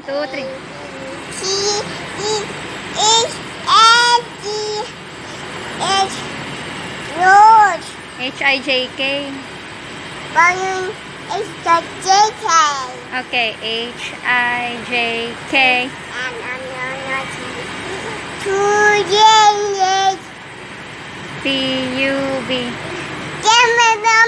One, two, three. T E H N D H Road. H-I-J-K. Balloon is the JK. Okay, H-I-J-K. And I'm not Two J P-U-B. Give me the